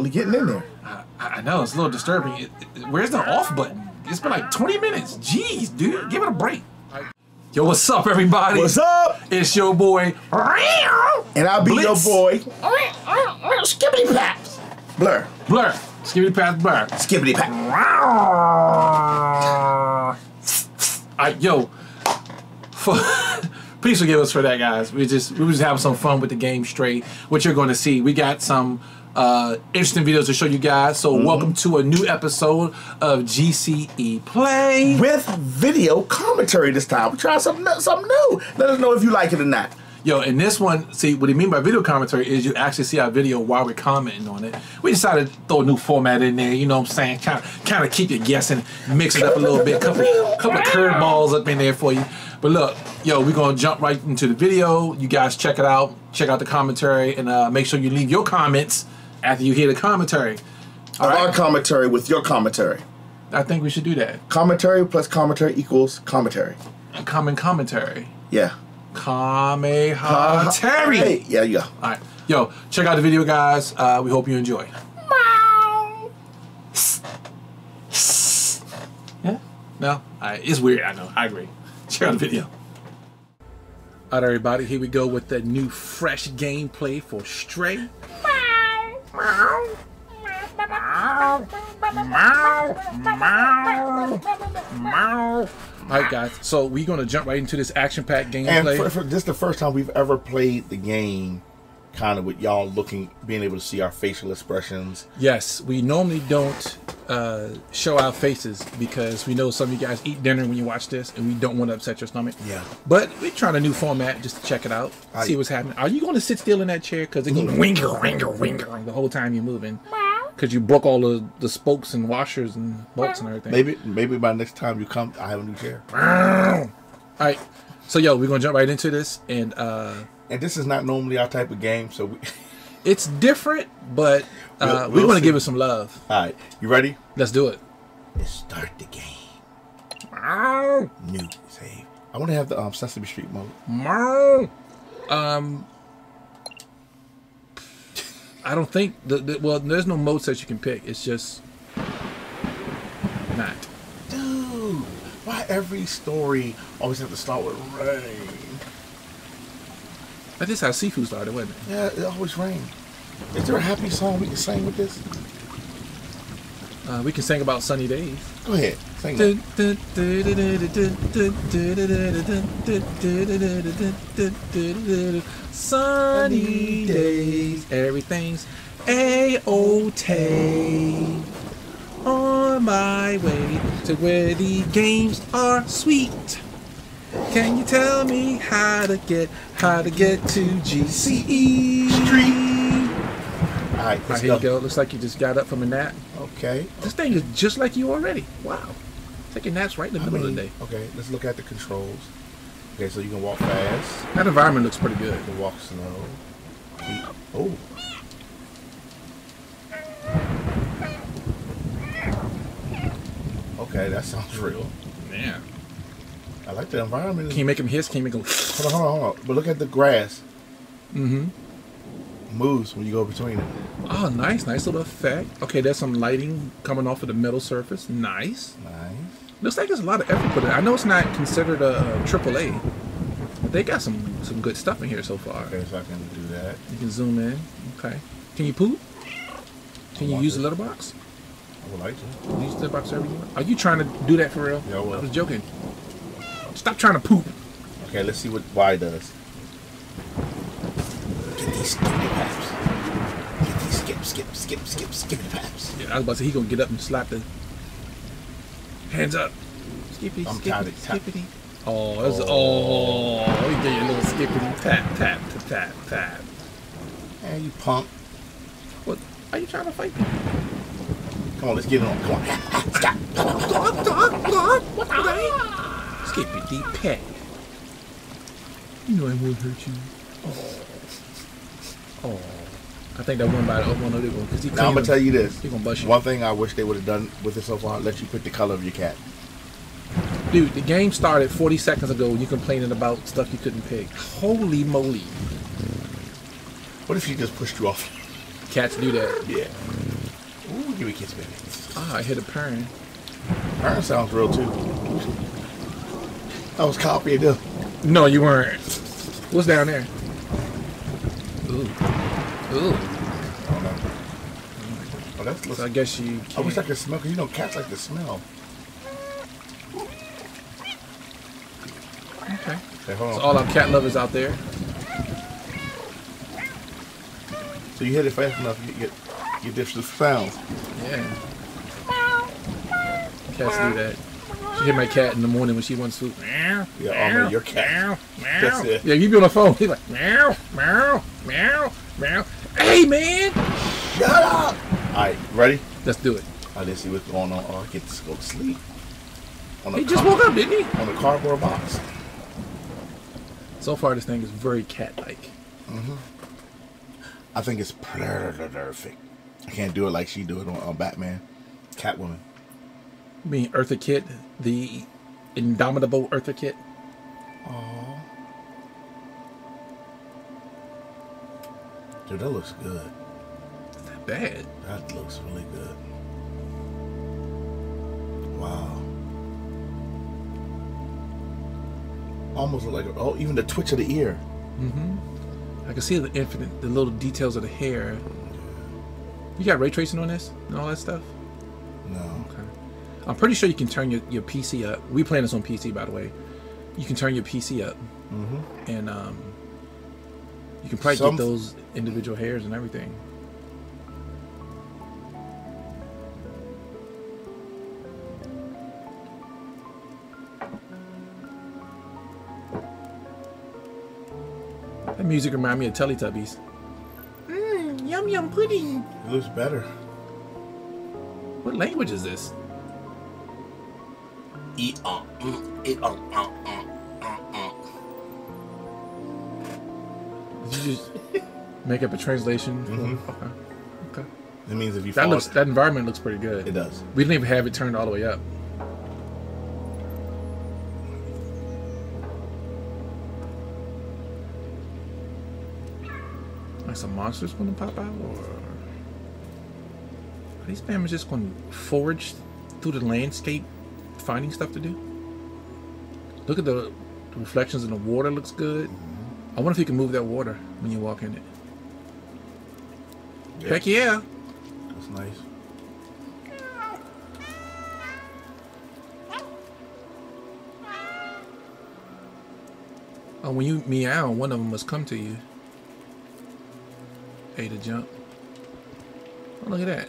really getting in there. I, I know it's a little disturbing. It, it- where's the off button? It's been like 20 minutes. Jeez, dude, give it a break. Yo, what's up, everybody? What's up? It's your boy. And I'll be Blitz. your boy, Skibbity Paps. Blur. Blur. Skibbity Paps Blur. Skibbity Pat. Alright, yo. For, please forgive us for that, guys. We just we were just having some fun with the game straight. What you're going to see, we got some uh, interesting videos to show you guys. So welcome to a new episode of GCE Play. With video commentary this time. We try something, something new. Let us know if you like it or not. Yo, in this one, see what I mean by video commentary is you actually see our video while we're commenting on it. We decided to throw a new format in there. You know what I'm saying? Kind of, kind of keep you guessing, mix it up a little bit, couple, couple of curveballs up in there for you. But look, yo, we're gonna jump right into the video. You guys check it out, check out the commentary, and uh, make sure you leave your comments after you hear the commentary. All Our commentary with your commentary. I think we should do that. Commentary plus commentary equals commentary. A Common commentary. Yeah. Kamehameha. Hey, yeah, go. All right, yo, check out the video, guys. Uh, we hope you enjoy. Yeah? No? All right, it's weird. I know. I agree. Check out the video. All right, everybody. Here we go with the new fresh gameplay for Stray. All right, guys. So we're gonna jump right into this action-packed And for, for, this is the first time we've ever played the game kind of with y'all looking, being able to see our facial expressions. Yes, we normally don't uh, show our faces because we know some of you guys eat dinner when you watch this, and we don't want to upset your stomach. Yeah. But we're trying a new format just to check it out, I- see what's happening. Are you going to sit still in that chair because it's going to winger, winger, winger the whole time you're moving? Because you broke all the, the spokes and washers and bolts and everything. Maybe maybe by next time you come, I have a new chair. All right. So yo, we're gonna jump right into this, and uh, And this is not normally our type of game, so we. it's different, but uh, We'll- we'll gonna give it some love. All right, you ready? Let's do it. Let's start the game. New save. I want to have the um, Sesame Street mode. Um, I don't think the, the well. There's no modes that you can pick. It's just not. Dude, why every story always have to start with rain? That's just how seafood started, wasn't it? Yeah, it always rain. Is there a happy song we can sing with this? Uh, we can sing about sunny days. Go ahead, sing it. Sunny days, everything's a-okay. On my way to where the games are sweet. Can you tell me how to get how to get to GCE Street. All right, All right, here go. you go. Looks like you just got up from a nap. Okay. This thing is just like you already. Wow. Taking naps right in the I middle mean, of the day. Okay, let's look at the controls. Okay, so you can walk fast, That environment looks pretty good. you can walk slow. Oh. Okay, that sounds real. Yeah. I like the environment. Can you make him hiss? Can you make him? Hold on, hold on, hold on. But look at the grass. Mm-hmm. Moves when you go between it. Oh, nice, nice little effect. Okay, there's some lighting coming off of the metal surface. Nice. Nice. Looks like there's a lot of effort put in. I know it's not considered a, triple A, but they got some some good stuff in here so far. Okay, so I can do that. You can zoom in. Okay. Can you poop? Can you use to. the litter box? I would like to. Use the litter box every? Are you trying to do that for real? Yeah, I will. I was joking. Stop trying to poop. Okay, let's see what Y does. Get these skippity paps. Get these skip, skip, skip, skip, skippity paps. Yeah, I was about to say he gonna get up and slap the hands up. Skippity, I'm skippity, tired skippity. Oh, that's oh. oh, you get your little skippity tap, tap, tap, tap, tap. Hey, you punk. What? Are you trying to fight me? Come on, let's get it on. Come on. Stop. Skippity pat. You know I won't hurt you. Oh, Oh. I think that one by the one other one because he. Now I'm gonna tell you this. He gonna bust you. One thing I wish they would have done with it so far: let you pick the color of your cat. Dude, the game started 40 seconds ago. You complaining about stuff you couldn't pick. Holy moly! What if she just pushed you off? Cats do that. Yeah. Ooh, give me kiss, baby. Ah, I hit a purring. Purring sounds real too. I was copying them. No, you weren't. What's down there? Ooh. Ooh. I don't know. Oh, that's, So I guess you I wish I could smell, because you know cats like to smell. Okay. Okay, hold So on. all our cat lovers out there. So you hit it fast enough, you get you ditch the sounds. Yeah. Cats do that. She hit my cat in the morning when she wants food. Meow. Yeah, oh man, your cat. Meow. That's it. Yeah, you be on the phone. He's like meow, meow, meow, meow. Hey man. Shut up! Alright, ready? Let's do it. I didn't see what's going on. Oh, I get to go to sleep. On He just woke up, didn't he? on the cardboard box. So far, this thing is very cat-like. Mhm. I think it's perfect. I can't do it like she do it on, on Batman. Catwoman. Mean Eartha Kitt, the indomitable Eartha Kitt? Oh. Dude, that looks good. Not bad. That looks really good. Wow. Almost look like oh, even the twitch of the ear. Mm-hmm. I can see the infinite, the little details of the hair. You got ray tracing on this and all that stuff? No. Okay. I'm pretty sure you can turn your, your PC up. We playing this on PC, by the way. You can turn your PC up, Mm-hmm. and um, you can probably Some- get those individual hairs and everything. That music remind me of Teletubbies. Mmm, yum yum pudding. It looks better. What language is this? Mm. Did you just make up a translation? Mhm. Okay. Okay. It means if you That looks that environment looks pretty good. it does. We didn't even have it turned all the way up. Like some monsters gonna pop out, or are these families just gonna forage through the landscape, finding stuff to do? Look at the, the reflections in the water. Looks good. Mm-hmm. I wonder if you can move that water when you walk in it. Heck yeah! That's nice. Oh, when you meow, one of them must come to you. Hey, to jump. Oh, look at that.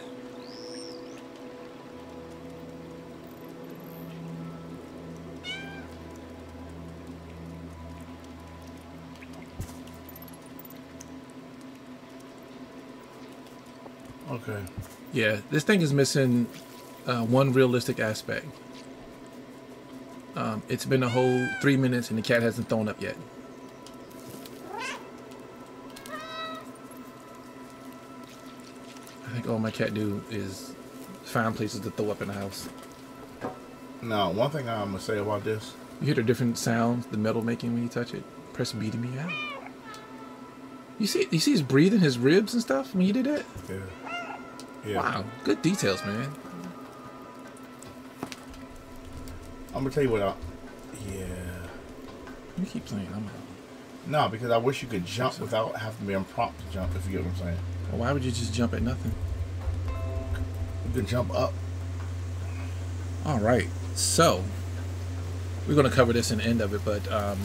Okay. Yeah, this thing is missing uh, one realistic aspect. Um, it's been a whole three minutes and the cat hasn't thrown up yet. I think all my cat do is find places to throw up in the house. Now, one thing I'm gonna say about this, You hear the different sounds the metal making when you touch it. Press B to me out. You see, you see, he's breathing his ribs and stuff when you did that. yeah, yeah. Wow, good details, man. I'm gonna tell you what. I, yeah. You keep saying, I'm. No, because I wish you could jump without having to be on prompt to jump. If you get what I'm saying, Well, why would you just jump at nothing? you can jump up. All right, so we're going to cover this in the end of it, but um,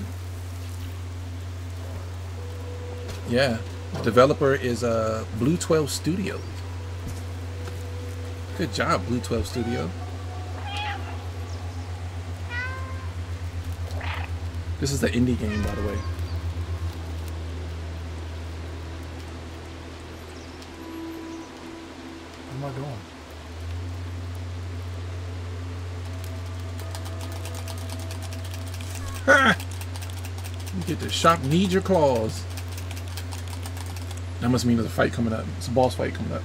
yeah, developer is uh, Blue 12 Studio. Good job, Blue 12 Studio. This is the indie game, by the way. What am I doing? Ha! You get the shop need your claws. That must mean there's a fight coming up. It's a boss fight coming up.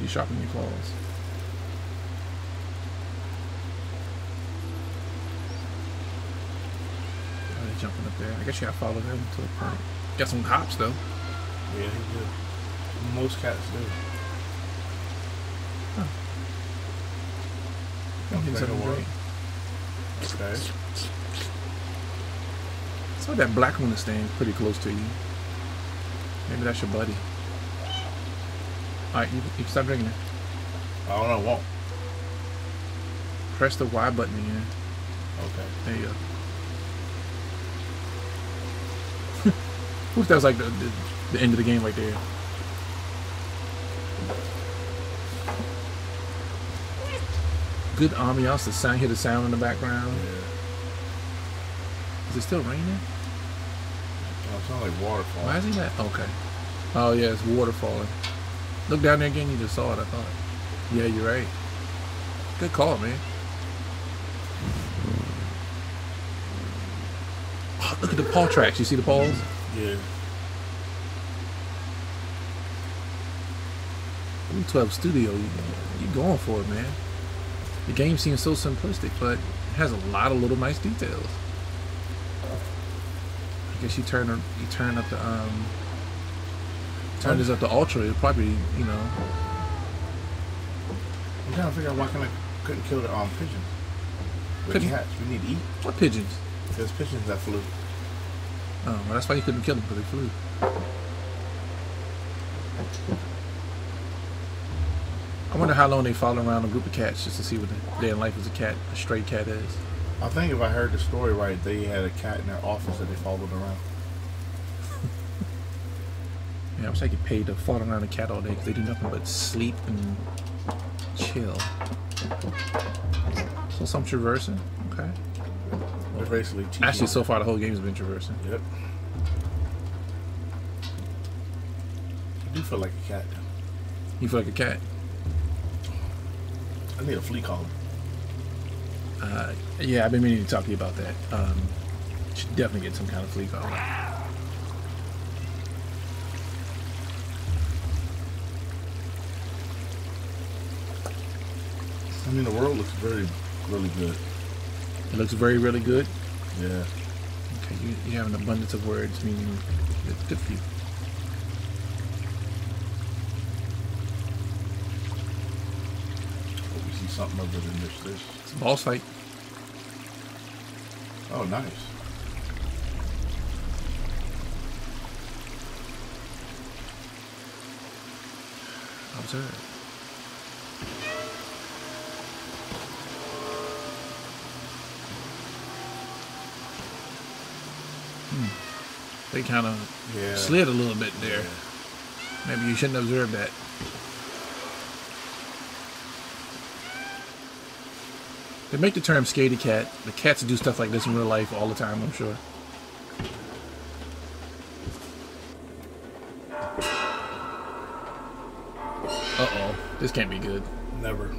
You sharpen your claws. Oh, they're jumping up there. I guess you gotta follow them to the point. Got some hops though. Yeah, he do. Most cats do. Something Water. great. Okay. So that black one is staying pretty close to you. Maybe that's your buddy. Alright, you, you stop drinking it. I don't know. Won't. Press the Y button again. Okay. There you go. Oof, that was like the, the, the end of the game right there. Good ambiance. The sound, hear the sound in the background. Yeah. Is it still raining? Oh, it sounds like waterfall. Why is he that? Okay. Oh yeah, it's water falling. Look down there again. You just saw it. I thought. Yeah, you're right. Good call, man. Oh, look at the paw tracks. You see the paws? Yeah. Blue 12 Studio, you, you going for it, man. The game seems so simplistic, but it has a lot of little nice details. I guess you turn you turn up the um turn this up to ultra, it'll probably you know I'm trying to figure out why can I couldn't kill the um pigeons. The Couldn't- We need to eat. what pigeons. There's pigeons that flew. Oh, well, that's why you couldn't kill them because they flew. I wonder how long they follow around a group of cats just to see what the day in life as a cat, a stray cat is. I think if I heard the story right, they had a cat in their office that they followed around. Yeah, I wish I could pay to follow around a cat all day because they do nothing but sleep and chill. So some traversing. Okay. Basically. Actually, so far the whole game's been traversing. Yep. I do feel like a cat. You feel like a cat. I need a flea collar. Uh, yeah, I've been meaning to talk to you about that. Um, should definitely get some kind of flea collar. I mean, the world looks very, really good. It looks very, really good. Yeah. Okay, you, you have an abundance of words, meaning it's good for you. Hope we see something other than this. This. It's a boss fight. Oh, nice. Observe. They kind of Yeah. slid a little bit there. Maybe you shouldn't observe that. They make the term "skady cat." The cats do stuff like this in real life all the time. I'm sure. Uh oh, this can't be good. Never.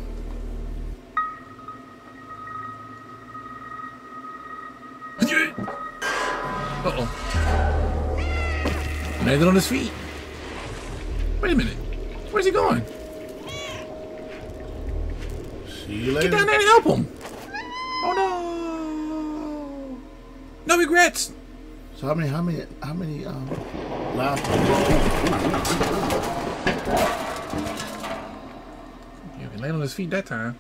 Landed on his feet. Wait a minute. Where's he going? See you later. Get down there and help him. Oh no. No regrets. So how many, how many, how many um, lives? Yeah, he landed on his feet that time.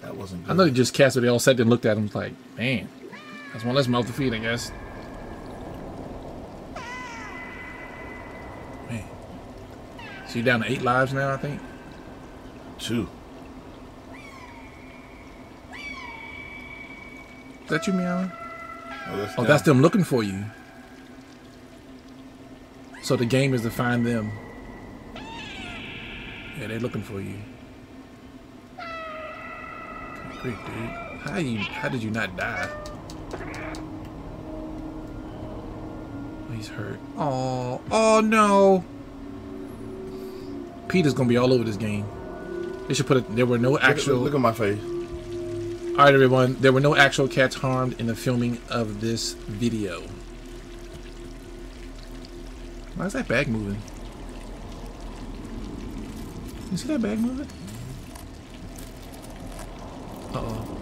That wasn't good. I know they just cast it. They all sat there and looked at him like, man, that's one less mouth to feed, I guess. Man. So you're down to eight lives now, I think? Two. Is that you, meowing? Oh, that's, Oh, that's them looking for you. So the game is to find them. Yeah, they're looking for you. Grief, dude. How you? How did you not die? He's hurt. Oh, oh no. PETA's gonna be all over this game. They should put it. There were no Look, actual. look at my face. All right, everyone. There were no actual cats harmed in the filming of this video. Why is that bag moving? You see that bag moving? Uh oh.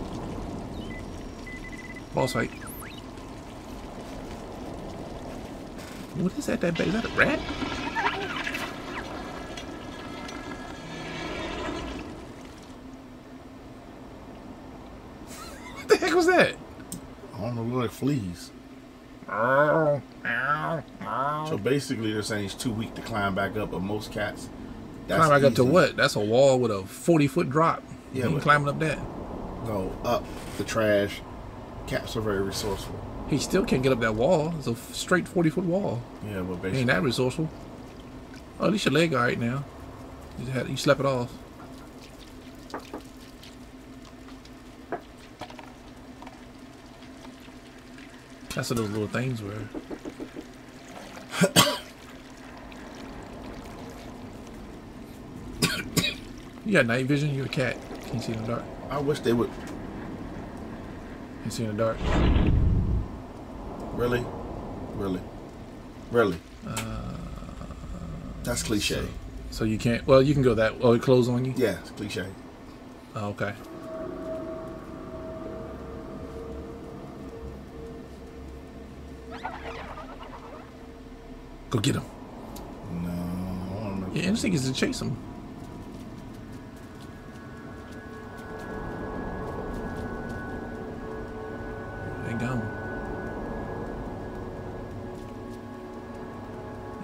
Boss fight. What is that? That bag? Is that a rat? what the heck was that? I don't know. Look like fleas. So basically, they're saying he's too weak to climb back up, but most cats. climb back easy. up to what? That's a wall with a 40 foot drop. Yeah. Climbing up that. No, up the trash. Cats are very resourceful. He still can't get up that wall. It's a straight 40 foot wall. Yeah, but He ain't that resourceful. Oh, at least your leg all right now. You, had, you slept it off. That's what those little things were. you got night vision. You're a cat. Can you see in the dark? I wish they would. Can you see in the dark? Really, really, really. Uh, That's cliche. So you can't. Well, you can go that. Oh, it closed on you. Yeah, it's cliche. Oh, okay. Go get him. No, I don't know. Your instinct is to chase him.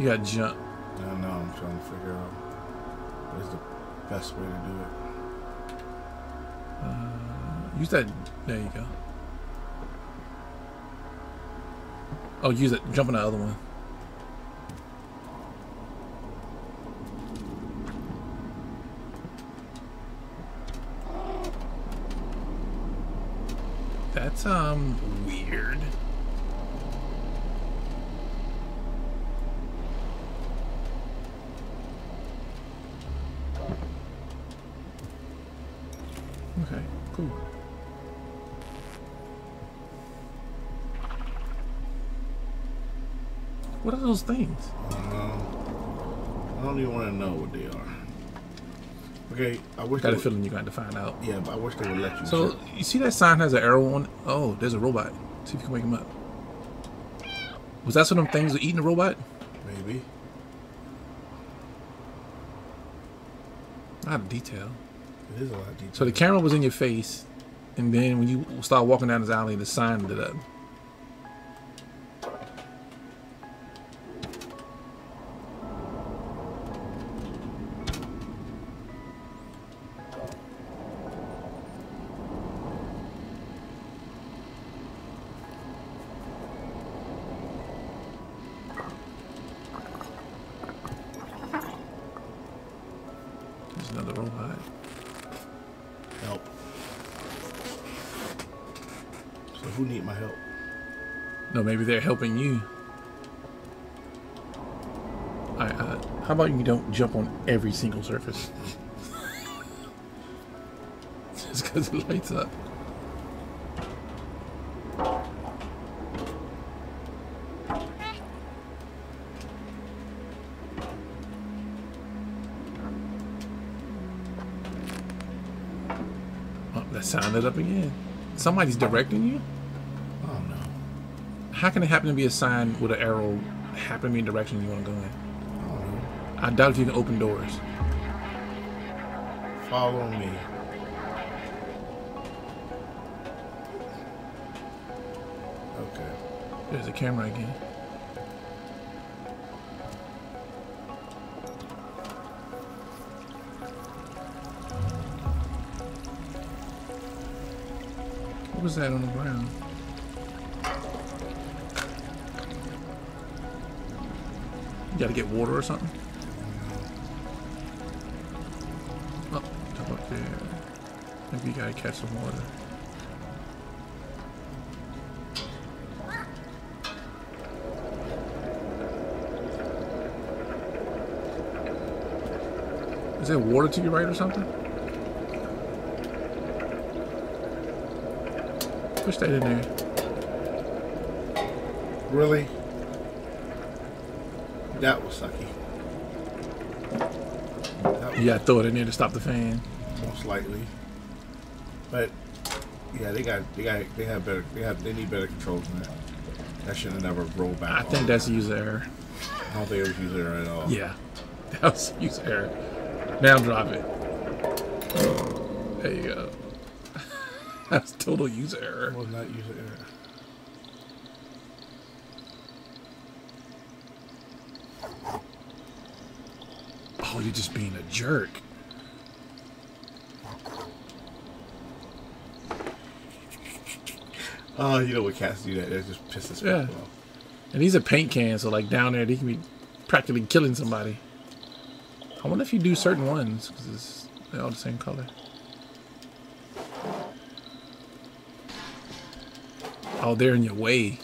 You got jump. I know. I'm trying to figure out what is the best way to do it. Uh, Use that. There you go. Oh, use it. Jump on the other one. That's um weird. I wish. Got a would, feeling you're going to find out. Yeah, but I wish they would let you. So you see that sign has an arrow on it? Oh, there's a robot. See if you can wake him up. Was that some of them things eating the robot? maybe. A detail. It is a lot of detail. So the camera was in your face, and then when you start walking down this alley, the sign lit up. Maybe they're helping you. Uh, how about you don't jump on every single surface? Just because it lights up. Oh, that sounded up again. Somebody's directing you? I don't know. How can it happen to be a sign with an arrow happen to be in the direction you want to go in? I don't know. I doubt if you can open doors. Follow me. Okay. There's a camera again. What was that on the ground? Gotta get water or something? Oh, jump up there. Maybe you gotta catch some water. Is there water to your right or something? Push that in there. Really? That was sucky. That was You gotta throw it in there to stop the fan. most likely. But yeah, they got they got they have better they have they need better controls than that. That should have never rolled back. I think on. that's user error. I don't think it was user error at all. Yeah, that was user error. Now drop it. There you go. That's total user error. Was not user error. You're just being a jerk. Oh, you know what cats do that? That just pisses Yeah. off. And he's a paint can, so like down there, he can be practically killing somebody. I wonder if you do certain ones because they're all the same color. Oh, they're in your way.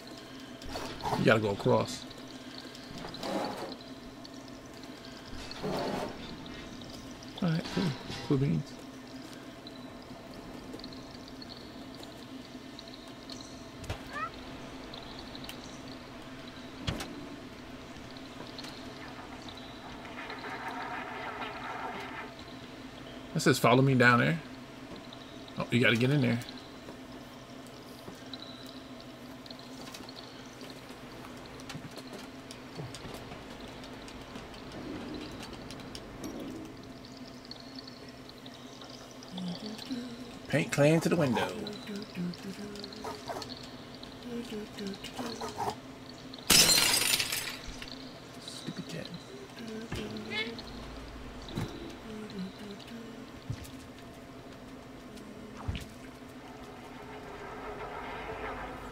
You gotta go across. All right, cool. Beans. Says follow me down there. Oh, you gotta get in there. Paint clan to the window. Stupid cat.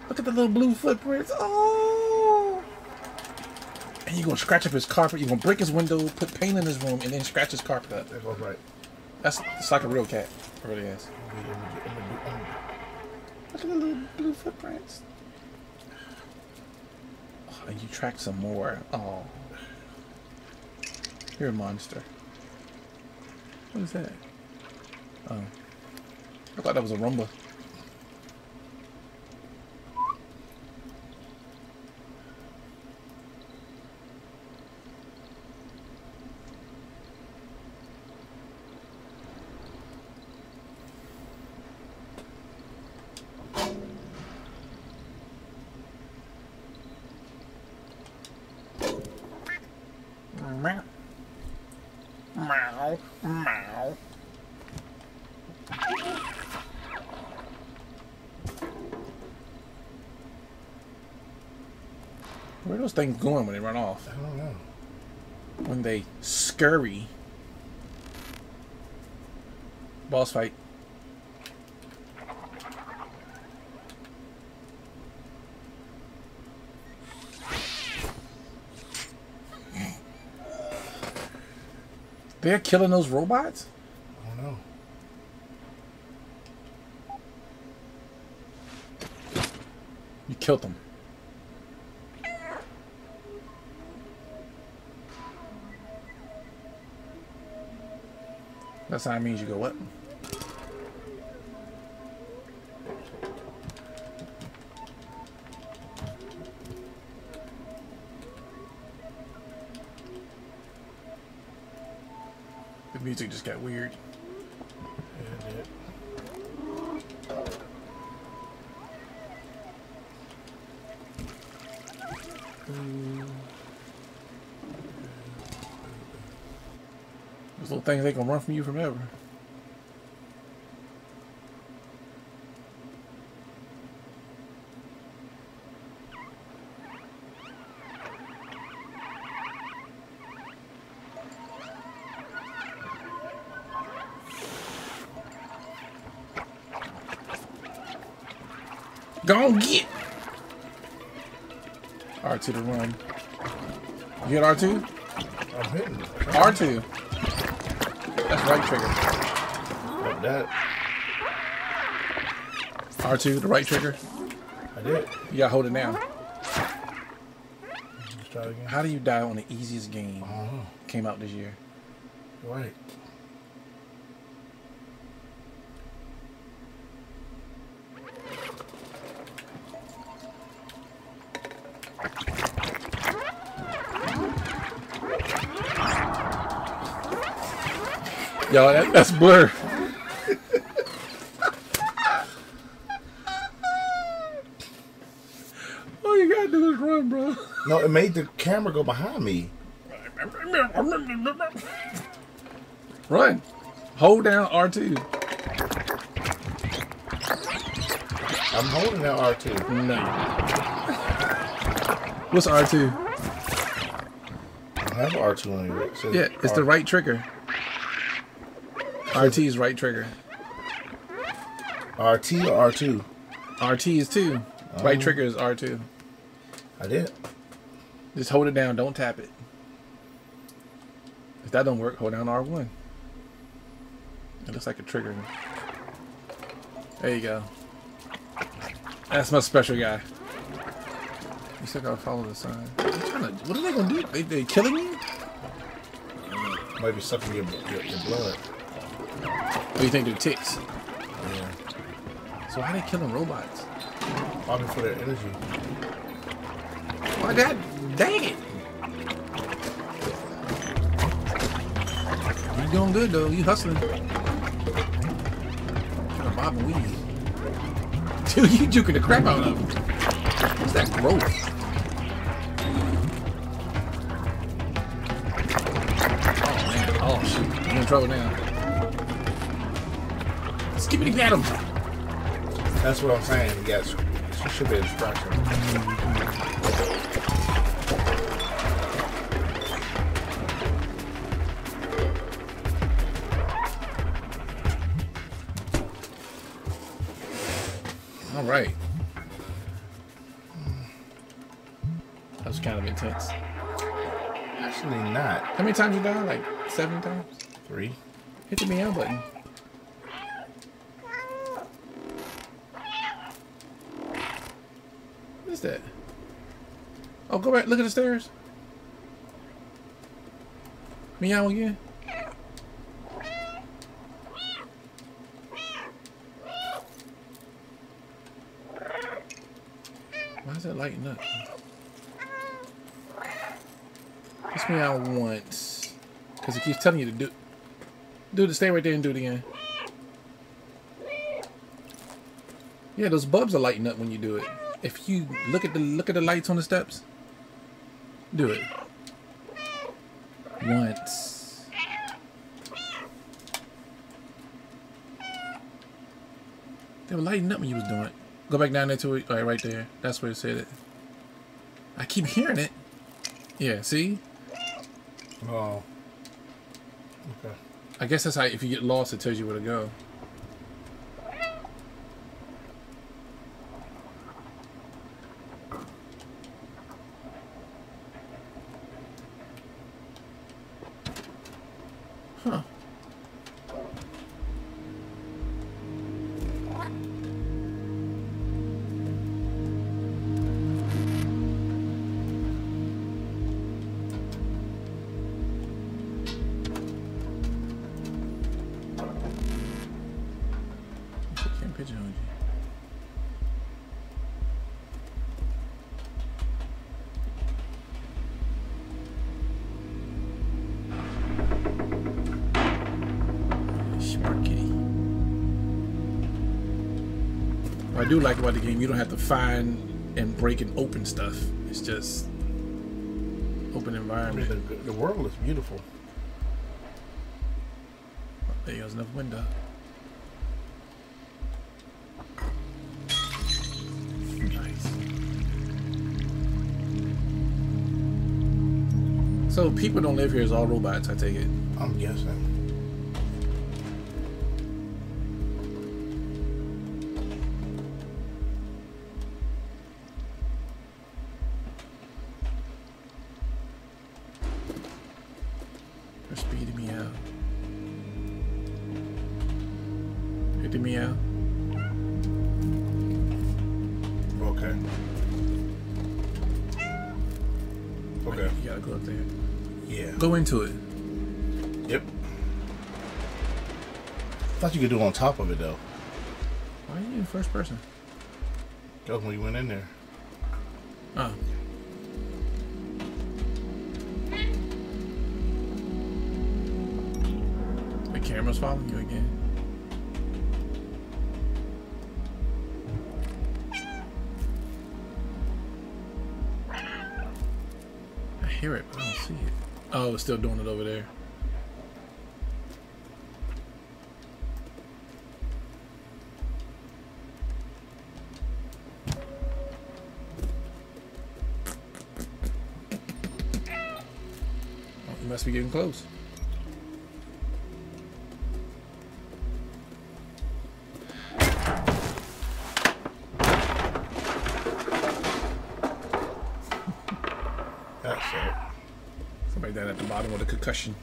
Look at the little blue footprints. Oh! And you're gonna scratch up his carpet. You're gonna break his window, put paint in his room, and then scratch his carpet up. That goes right. That's it's like a real cat. It really is. Look at the little blue footprints. Oh, and you track some more. Oh. You're a monster. What is that? Oh. I thought that was a Roomba. Meow. Meow. Meow. Things going when they run off? I don't know. When they scurry. Boss fight. They're killing those robots? I don't know. You killed them. That's how it means you go what? The music just got weird. Things they can run from you forever. ever. Go get R2 to run. You hit R2? I'm hitting. R2. Right trigger. Like that. R2, the right trigger. I did. You gotta hold it down. Let's try it again. How do you die on the easiest game don't came out this year? Right. Yo, that, that's blur. All you gotta do is run, bro. No, it made the camera go behind me. Run. Hold down R2. I'm holding that R2. No. What's R two? I have R2 on here. It Yeah, it's the right trigger. RT is right trigger. RT or R2? RT is two. Oh. Right Oh. trigger is R two. I did. Just hold it down. Don't tap it. If that don't work, hold down R one. It looks like a trigger. There you go. That's my special guy. You still gotta follow the sign. What, to, what are they gonna do? They, they killing you? Might be sucking your, your, your blood. What do you think they're ticks? Yeah. So how they killing robots? Probably for their energy. Why that? Dang it! You doing good though. You hustling. Kind of bob and weave. Dude, you juking the crap out of him. What's that growth? Oh man. Oh shoot. I'm in trouble now. Skippity. That's what I'm saying. Yes. She should be a distraction. All right. That was kind of intense. Actually, not. How many times you died? Like seven times? Three. Hit the meow button. What is that? Oh, go back. Look at the stairs. Meow again. Why is it lighting up? Just meow once. Because it keeps telling you to do do the stay right there and do it again. Yeah, those bulbs are lighting up when you do it. If you look at the look at the lights on the steps, do it once. They were lighting up when you was doing it. Go back down there to it. All right, right there. That's where it said it. I keep hearing it. Yeah, see? Oh. Okay. I guess that's how if you get lost, it tells you where to go. Pigeonhole you. What I do like about the game, you don't have to find and break and open stuff. It's just open I mean, environment. the, the world is beautiful. There goes another window. So people don't live here as all robots, I take it. I'm guessing. You could do on top of it though. Why are you in first person? Because was when you went in there. Oh. The camera's following you again. I hear it, but I don't see it. Oh, it's still doing it over there. Must be getting close. That's it. Somebody down at the bottom with a concussion.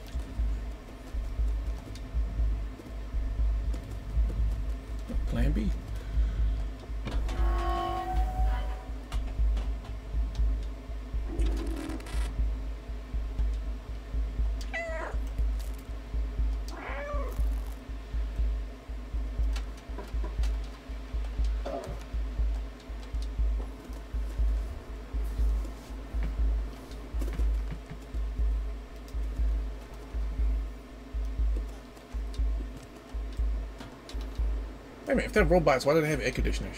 They're robots, why do they have air conditioners?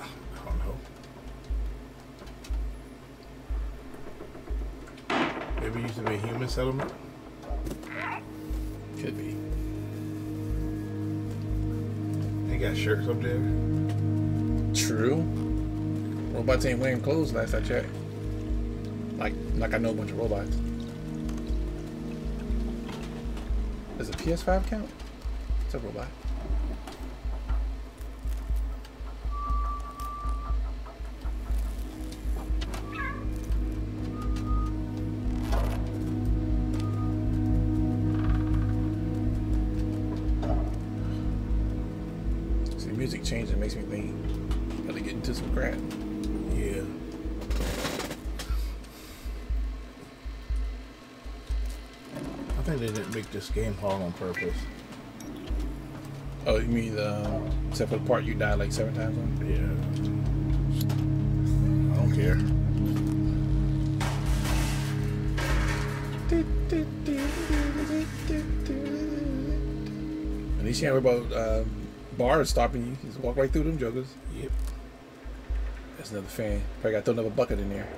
I don't know. Maybe it used to be a human settlement. Could be. They got shirts up there. True. Robots ain't wearing clothes last I checked. Like, like I know a bunch of robots. Does a PS5 count? It's a robot. Into some crap. Yeah. I think they didn't make this game hard on purpose. Oh, you mean the except for the part you died like seven times on? Yeah. I don't care. At least you ain't worry about uh, bars stopping you. Just walk right through them jokers. Yep. Another fan. Probably got to throw another bucket in there.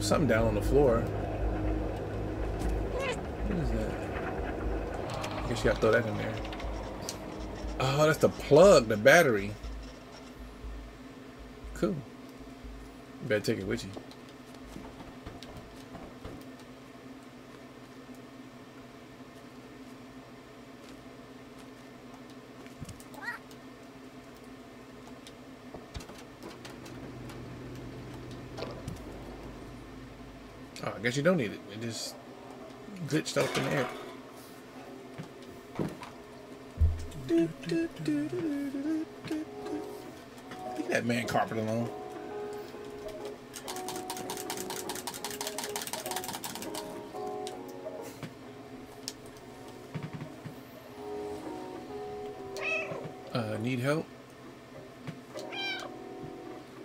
Something down on the floor. What is that? I guess you got to throw that in there. Oh, that's the plug, the battery. Cool. You better take it with you. I guess you don't need it. It just glitched up in the air. Leave that man carpet alone. Uh, need help?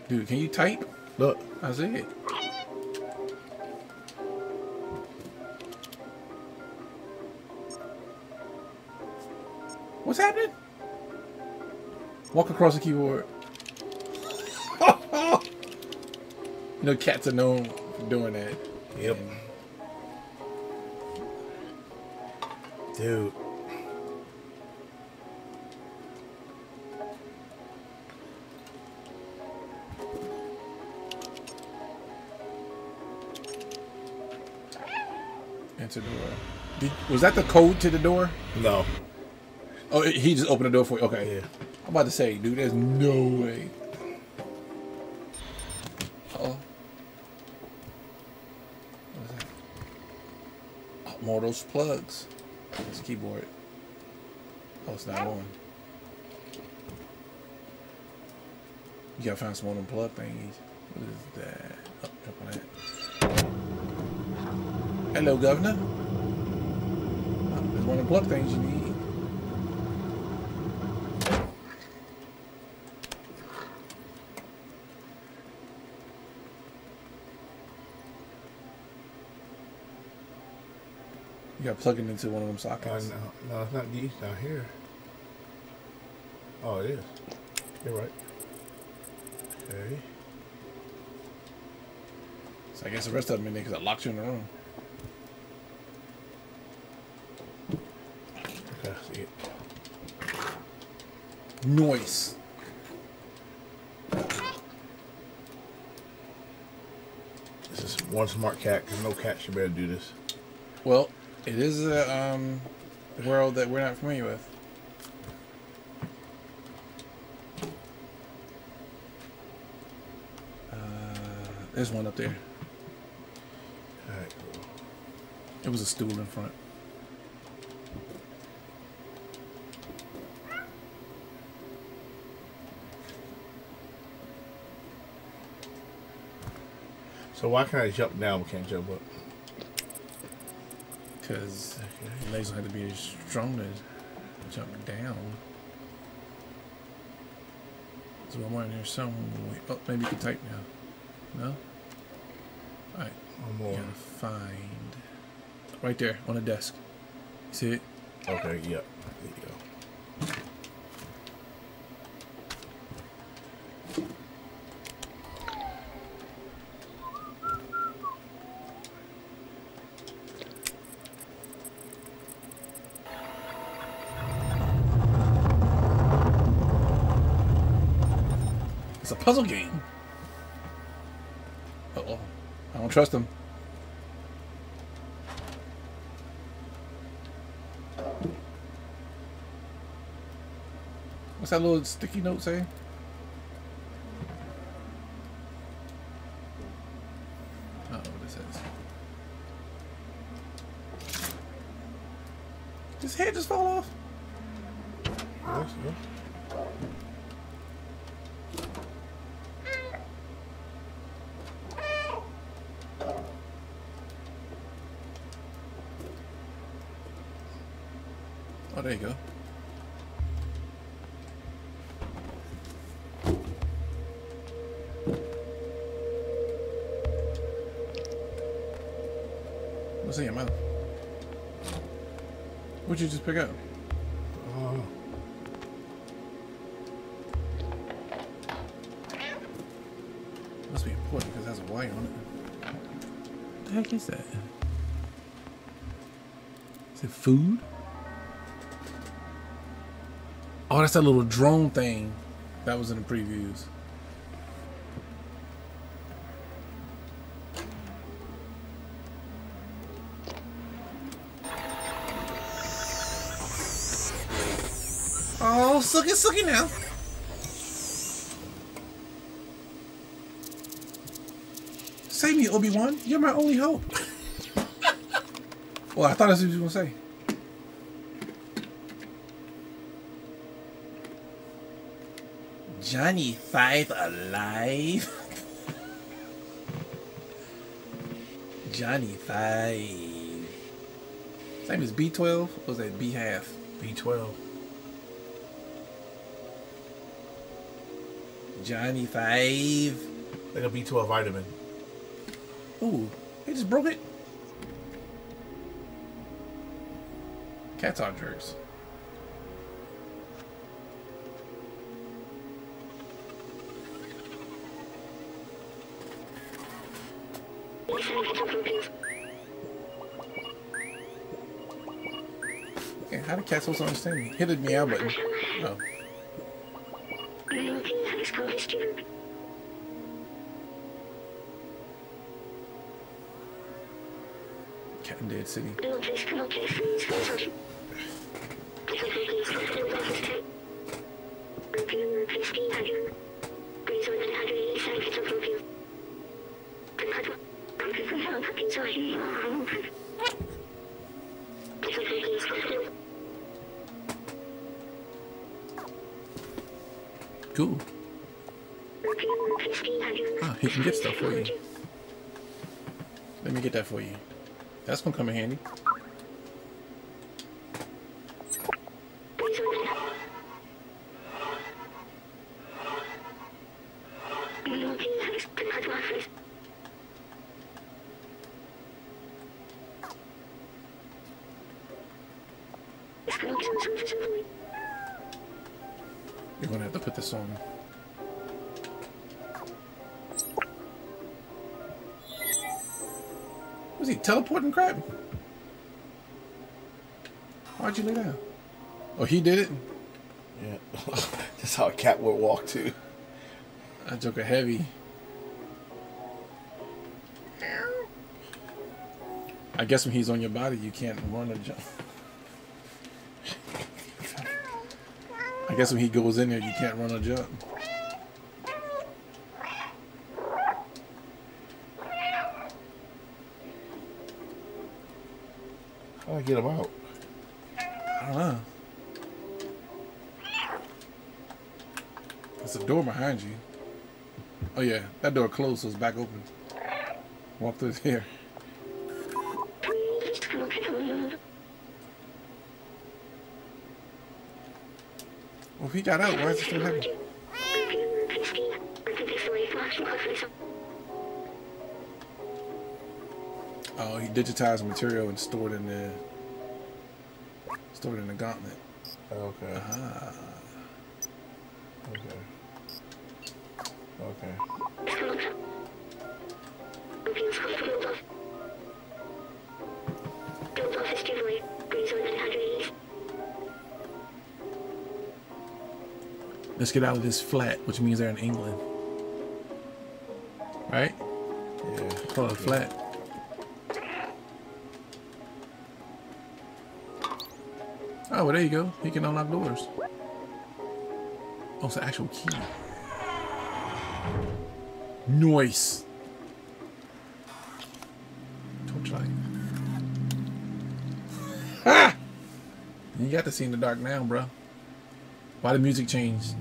Dude, can you type? Look. I see it. What's happening? Walk across the keyboard. you know, cats are known for doing that. Yep. And Dude. Enter the door. Did, was that the code to the door? No. Oh, he just opened the door for you. Okay. Yeah. I'm about to say, dude, there's no way. Uh-oh. What is that? Oh, more of those plugs. This keyboard. Oh, it's not on. You gotta find some more of them plug thingies. What is that? Oh, jump on that. Hello, Governor. Oh, there's one of the plug things you need. You gotta plug it into one of them sockets. Uh, no, no, it's not these down here. Oh, it is. You're right. Okay. So I guess the rest of them in there because I locked you in the room. Okay, see it. Noise. This is one smart cat because no cat should be able to do this. Well, it is a um, world that we're not familiar with. Uh, there's one up there. It was a stool in front. So why can I jump down but can't jump up? Because legs don't have to be as strong to jump down. So I'm wondering there's some way. Oh, maybe you can type now. No? Alright, One more. gotta find. Right there on the desk. See it? Okay, yep. There you go. Puzzle game. Uh oh. I don't trust him. What's that little sticky note say? I don't know what it says. His head just fall off? Yes, yes. Mouth? What'd you just pick up? Oh, Must be important because it has a wire on it. What the heck is that? Is it food? Oh, that's that little drone thing that was in the previews. It, suck. Save me, Obi Wan. You're my only hope. well, I thought that's what you were gonna say. Johnny Five alive. Johnny Five. Same as B12. Or was that B half? B12. Johnny Five. Like a B12 vitamin. Ooh, he just broke it. Cats are jerks. Okay, how do cats also understand me? Hit the meow button. Oh. Dead City. Can get stuff for you. Let me get that for you. That's gonna come in handy. He did it? Yeah. That's how a cat would walk too. I took a heavy. I guess when he's on your body, you can't run or jump. I guess when he goes in there, you can't run or jump. How do I get him out? A door behind you. Oh yeah, that door closed, so it's back open. Walk through here. Well, if he got out, why is it still happening? Oh, he digitized the material and stored in the stored in the gauntlet. Okay. Ah. Okay. Okay. Let's get out of this flat, which means they're in England. Right? Yeah. Call it flat. Oh, well, there you go. He can unlock doors. Oh, it's an actual key. Noise. Torchlight. Ah! You got to see in the dark now, bro. Why the music changed?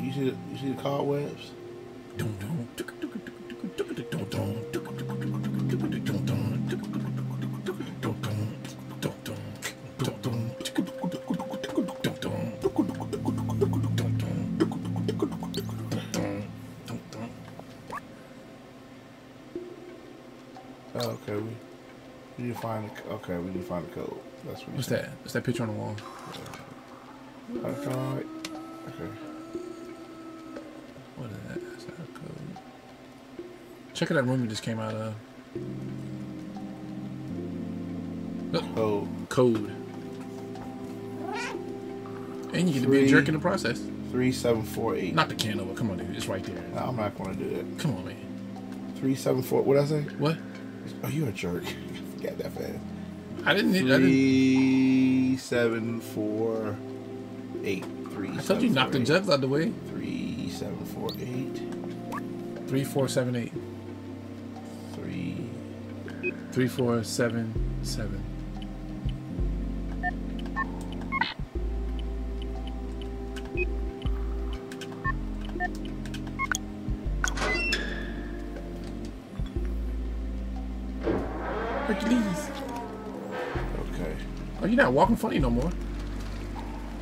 You see the, you see the cobwebs? Dum, dum, okay, we need to find the code. That's what What's that? What's that picture on the wall? Okay. alright. Okay. What is that? That's our code. Check out that room you just came out of. Code code. And you get to be a jerk in the process. three seven four eight. Not the can over. Come on, dude. It's right there. I'm not going to do that. Come on, man. Three seven four. What did I say? What? Oh, you a jerk. Forget that fast. I didn't. I, didn't, Three seven four eight. Three. I told you knock the jugs out the way. Three seven four eight. Three, four, seven, eight. Three. Three, four, seven, seven. Walking funny no more.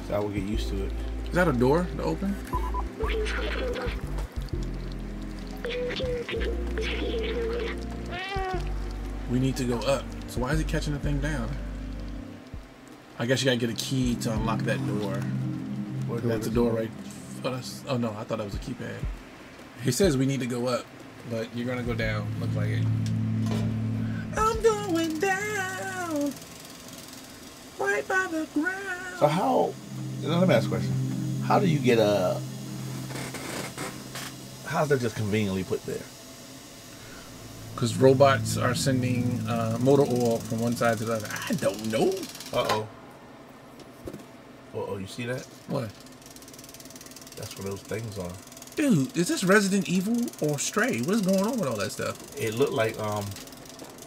So I will get used to it. Is that a door to open? We need to go up. So why is it catching the thing down? I guess you gotta get a key to unlock that door. What That's a door right. Oh, oh no, I thought that was a keypad. He says we need to go up, but you're gonna go down. Looks like it. So how? Let me ask a question. How do you get a? How's that just conveniently put there? Because robots are sending uh, motor oil from one side to the other. I don't know. Uh oh. Uh oh, you see that? What? That's where those things are. Dude, is this Resident Evil or Stray? What is going on with all that stuff? It looked like um,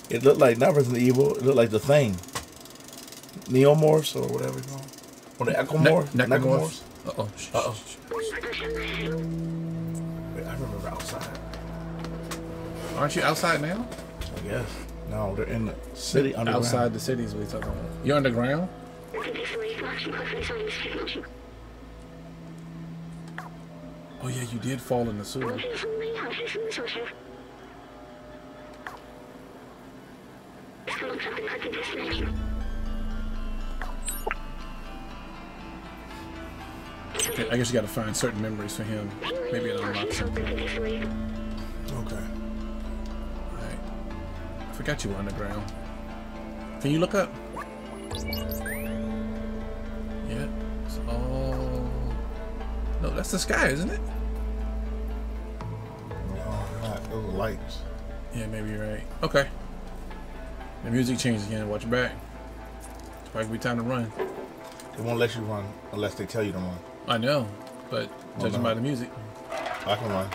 it looked like not Resident Evil. It looked like the thing. Neomorphs or whatever it's called. Or the Ecomorph. Ne- Necromorphs. Uh oh. Uh oh. Wait, I remember outside. Aren't you outside now? I guess. No, they're in the city underground. Outside the city is what he's talking about. You're underground? Oh yeah, you did fall in the sewer. Okay, I guess you gotta find certain memories for him. Maybe it'll unlock something. Okay. Alright. I forgot you were underground. Can you look up? Yeah. It's all. No, that's the sky, isn't it? No, not those are lights. Yeah, maybe you're right. Okay. The music changed again. Watch your back. It's probably be time to run. They won't let you run unless they tell you to run. I know, but judging on. by the music. I can run.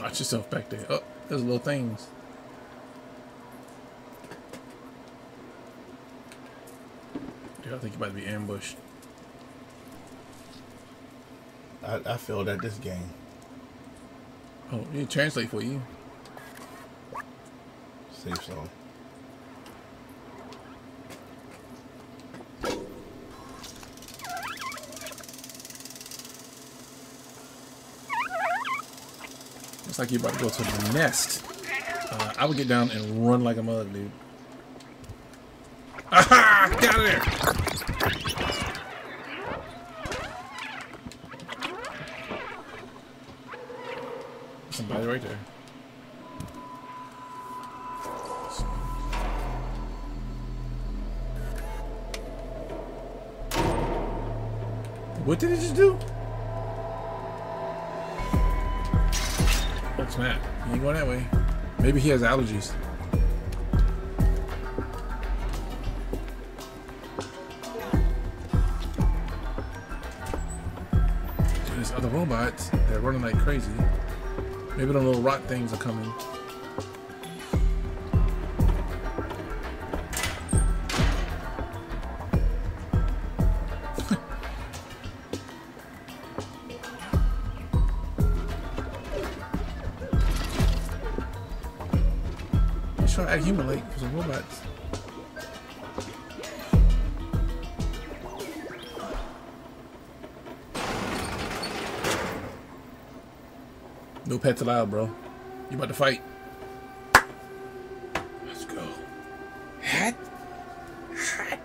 Watch yourself back there. Oh, there's little things. Dude, I think you might be ambushed. I, I failed at this game. Oh, you translate for you. Safe zone. Looks like you're about to go to the nest. Uh, I would get down and run like a mother, dude. Aha! Get out of there! He has allergies. There's other robots. They're running like crazy. Maybe the little rock things are coming. Pets allowed, bro. You about to fight? Let's go. Hat. Hat.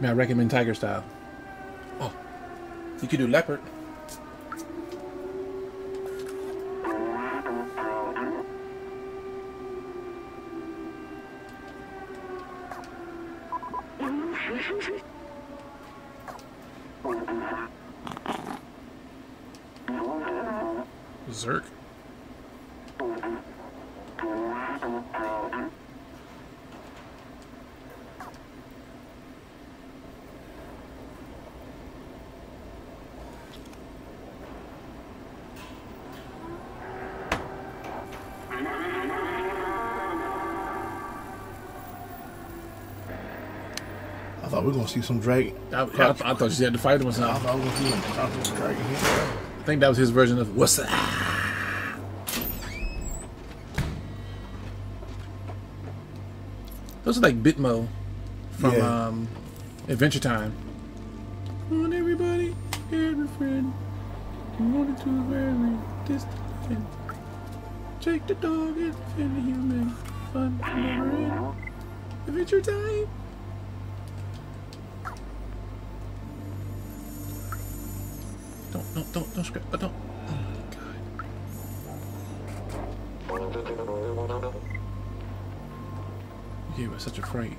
May I recommend tiger style? Oh, you could do leopard. Zurk. I thought we were gonna see some dragon. I, I, I thought you had to fight him or I thought we were gonna see some dragon. I think that was his version of what's that? Those are like Bitmo from Yeah. um, Adventure Time. Come on, everybody, every friend, I'm going to a very distant the dog and the human. Fun never end. Adventure Time. Don't, don't, don't, don't Don't. Gave such a fright.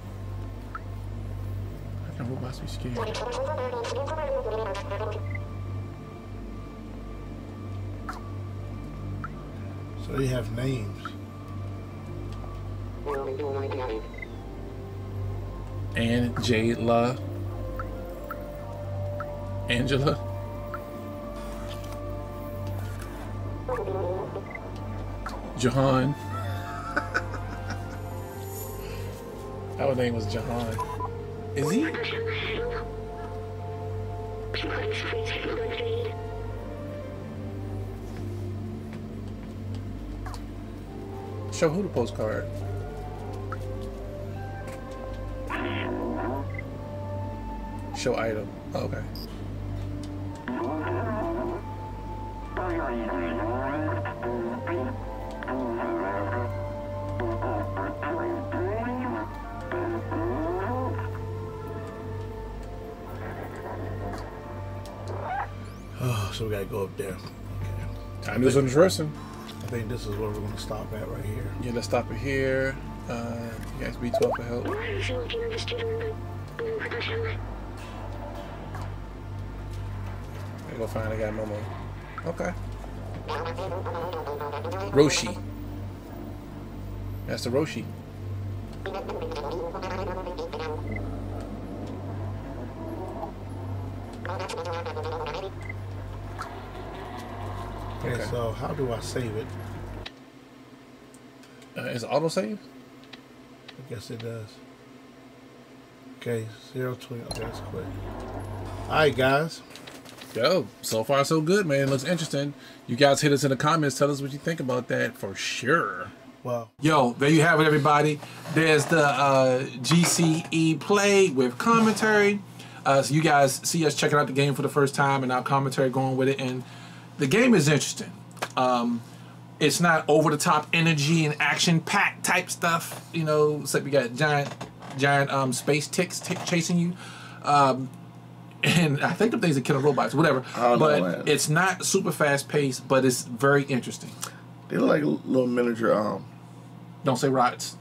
How can robots be scared? So they have names. And Jayla. Angela. Jahan. Our name was Jahan. Is he? Show who the postcard. Show item. Oh, okay. Yeah. Okay. Time is interesting. I think this is where we're going to stop at right here. Yeah, let's stop it here. Uh, you guys be 12 for help. I go find a guy Momo. Okay. Roshi. That's the Roshi. So how do I save it? Uh, is it autosave? I guess it does. Okay, zero twenty. Okay, that's quick. All right, guys. Yo, so far so good, man. It looks interesting. You guys hit us in the comments. Tell us what you think about that for sure. Well, Yo, there you have it, everybody. There's the uh, GCE play with commentary. Uh, so you guys see us checking out the game for the first time and our commentary going with it. And the game is interesting. Um, it's not over the top energy and action packed type stuff, you know. Except you got giant, giant um, space ticks t- chasing you. Um, and I think the things that kill robots, whatever. Don't know, but it's not super fast paced, but it's very interesting. They look like little miniature. Um, Don't say rods.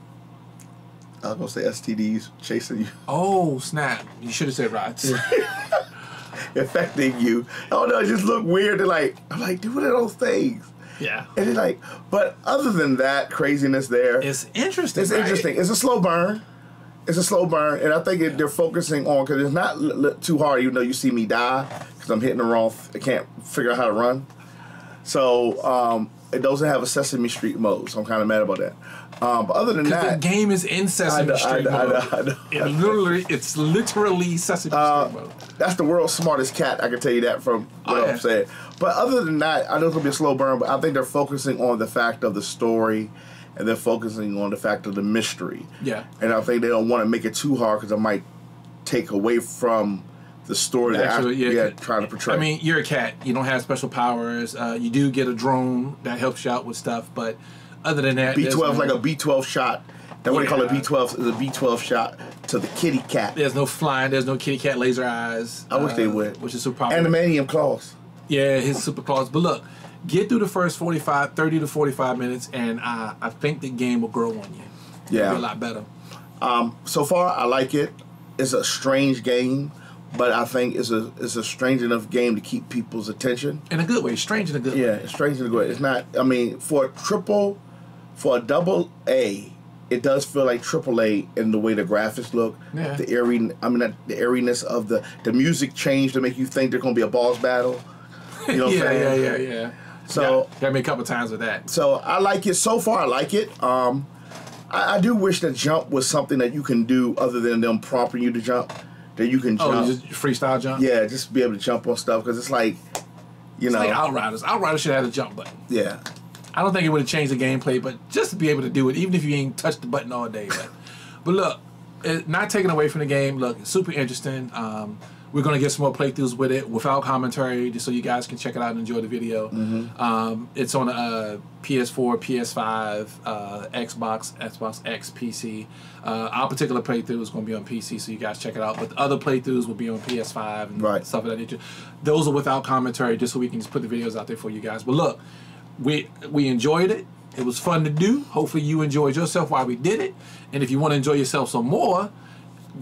I was gonna say STDs chasing you, Oh snap! You should have said rods. affecting you. Oh no, it just look weird. They're like, I'm like, dude, what are those things? yeah, And they're like, but other than that craziness, there, it's, it's interesting. right? interesting. It's a slow burn. It's a slow burn, and I think it, they're focusing on because it's not l- l- too hard. Even though you see me die because I'm hitting the wrong, I can't figure out how to run. So um, it doesn't have a Sesame Street mode, so I'm kind of mad about that. Um, but other than that, the game is in Sesame I know, I Street know, I know, I know. It literally, it's literally Sesame Uh, Street mode. That's the world's smartest cat. I can tell you that from what Oh, yeah. I'm saying. But other than that, I know it's gonna be a slow burn. But I think they're focusing on the fact of the story, and they're focusing on the fact of the mystery. Yeah. And I think they don't want to make it too hard because it might take away from the story they're Actually, act- yeah, yeah, trying to portray. I mean, you're a cat. You don't have special powers. Uh, you do get a drone that helps you out with stuff, but other than that, B12 no- like a B12 shot. That's what they call it. Yeah. B12 is a B12 shot to the kitty cat. There's no flying. There's no kitty cat laser eyes. uh, I wish they would. Which is super popular. Adamantium claws. Yeah, his super claws. But look, get through the first 45, 30 to 45 minutes, and I, I think the game will grow on you. It'll Yeah. be a lot better. Um, so far I like it. It's a strange game, but I think it's a it's a strange enough game to keep people's attention. In a good way, strange in a good way. Yeah, it's strange and good. way. It's not. I mean, for a triple, for a double A, it does feel like triple A in the way the graphics look. Yeah. The eerie. I mean, the eeriness of the the music change to make you think there's gonna be a boss battle. You know what yeah, I'm saying? yeah, yeah, yeah. So- got, got me a couple times with that. So I like it. So far, I like it. Um, I, I do wish that jump was something that you can do other than them prompting you to jump. That you can jump. Oh, just freestyle jump. yeah, just be able to jump on stuff because it's like, you It's know, like Outriders. Outriders should have a jump button. yeah. I don't think it would have changed the gameplay, but just to be able to do it, even if you ain't touched the button all day. But, but look, it, not taking away from the game. Look, super interesting. Um, we're gonna get some more playthroughs with it without commentary, just so you guys can check it out and enjoy the video. Um, it's on uh, PS4, PS5, uh, Xbox, Xbox X, PC. Uh, our particular playthrough is going to be on PC, so you guys check it out. But the other playthroughs will be on PS5 and Right. stuff of that nature. Those are without commentary, just so we can just put the videos out there for you guys. But look, we we enjoyed it. It was fun to do. Hopefully, you enjoyed yourself while we did it. And if you want to enjoy yourself some more,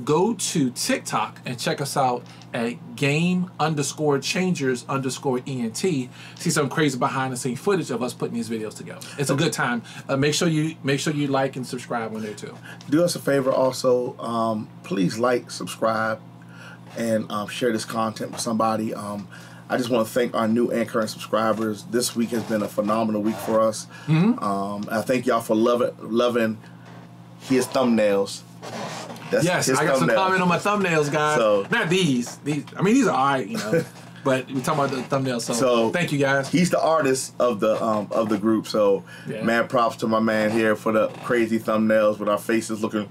go to TikTok and check us out at game underscore changers underscore ent. See some crazy behind the scene footage of us putting these videos together. It's a good time. Uh, make sure you make sure you like and subscribe on there too. Do us a favor also. Um, please like, subscribe, and um, share this content with somebody. Um, I just want to thank our new and current subscribers. This week has been a phenomenal week for us. Mm-hmm. Um, I thank y'all for loving loving his thumbnails. That's Yes, I got some comment on my thumbnails, guys. So- Not these. These. I mean, these are alright, you know. but we're talking about the thumbnails. So, So thank you, guys. He's the artist of the um, of the group. So Yeah. man, props to my man here for the crazy thumbnails with our faces looking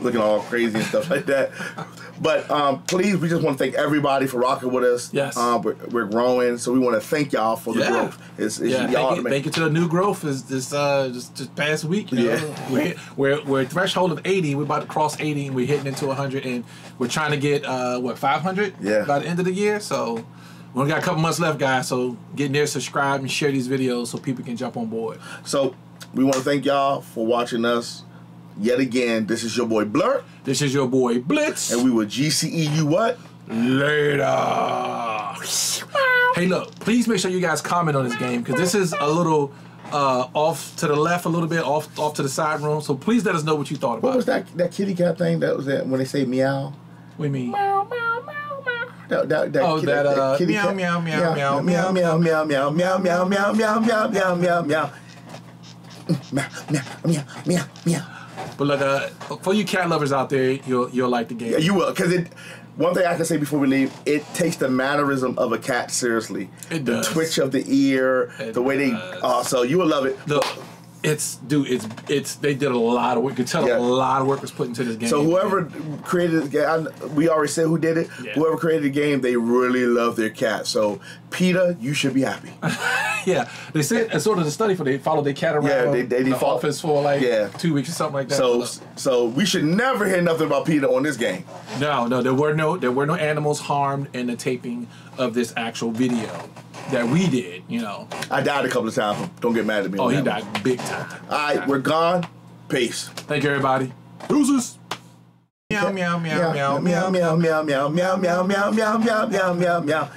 looking all crazy and stuff like that. But um, please, we just want to thank everybody for rocking with us. Yes. um, we're, we're growing, so we want to thank y'all for the Yeah. growth. It's, it's yeah, y'all. thank you, thank you to the new growth is this uh just, just past week. You know? Yeah. we're, we're we're at threshold of eighty. We're about to cross eighty, and we're hitting into hundred, and we're trying to get uh what five hundred Yeah. by the end of the year. So We only got a couple months left, guys. So get in there, subscribe, and share these videos so people can jump on board. So we want to thank y'all for watching us yet again. This is your boy Blur, This is your boy Blitz. and we will GCE you what? Later. Hey, look, please make sure you guys comment on this game because this is a little uh, off to the left, a little bit off off to the side room. So please let us know what you thought about What was it. that that kitty cat thing? That was that when they say meow. What do you mean? That, that, that Oh, kitty- that, uh, kitty meow, cat- meow, meow, meow, meow, meow, meow, meow, meow, meow, meow, meow, meow, meow, meow, meow. Meow, meow, meow, meow, meow. But look, uh, for you cat lovers out there, you'll you'll like the game. Yeah, you will, because it. One thing I can say before we leave, it takes the mannerism of a cat seriously. It does. the twitch of the ear, It the way they. does. Uh, so you will love it. Look, it's dude, it's it's they did a lot of work. You can tell Yeah. a lot of work was put into this game. So whoever created the game, I- we already said who did it. Yeah. Whoever created the game, they really love their cat. So PETA, you should be happy. yeah, they said as sort of the study for they followed their cat around Yeah, they- they the default- office for like Yeah. two weeks or something like that. So so we should never hear nothing about PETA on this game. no, no, there were no there were no animals harmed in the taping of this actual video that we did. You know, I died a couple of times. Don't get mad at me. oh, he that one. died big time. All right, we're gone. Peace. Thank you, everybody. Deuces. Meow, meow, meow, meow, meow, meow, meow, meow, meow, meow, meow, meow, meow, meow, meow, meow, meow.